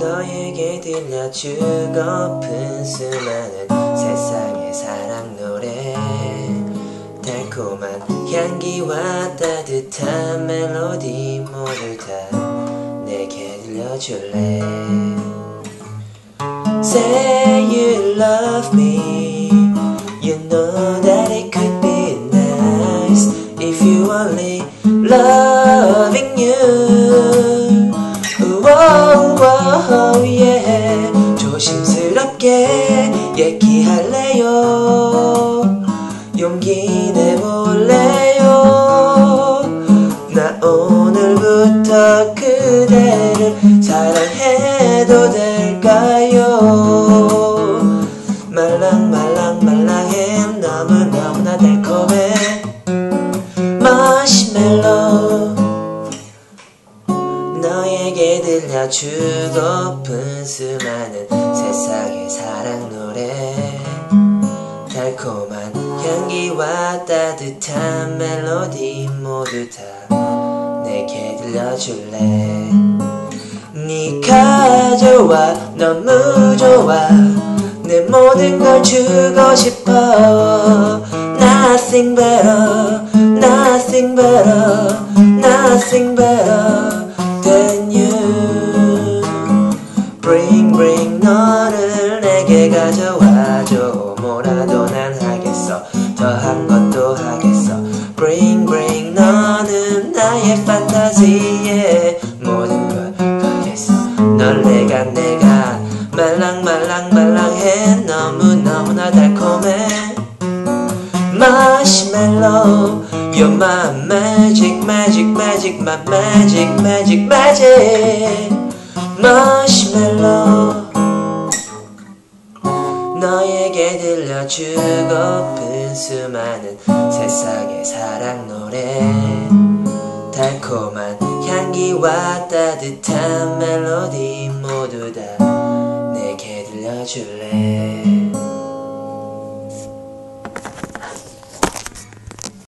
너에게 들려주고픈 수많은 세상의 사랑 노래 달콤한 향기와 따뜻한 멜로디 모두 다 내게 들려줄래 Say you love me You know that it could be nice If you only loving 조심스럽게 얘기할래요. 용기 내볼래요. 나 오늘부터 그대를 사랑해도 될까요 들려주고픈 수많은 세상의 사랑 노래. 달콤한 향기와 따뜻한 멜로디 모두 다 내게 들려줄래? 네가 좋아 너무 좋아. 내 모든 걸 주고 싶어. Nothing better Nothing better Nothing better Bring bring 너를 내게 가져와줘 뭐라도 난 하겠어 더한 것도 하겠어 Bring bring 너는 나의 판타지에 모든 걸 걸겠어 널 내가 내가 말랑말랑말랑해 너무너무나 달콤해 Marshmallow You're my magic magic magic my magic magic magic Marshmallow 들려주고픈 수많은 세상의 사랑 노래. 달콤한 향기와 따뜻한 멜로디 모두 다 내게 들려줄래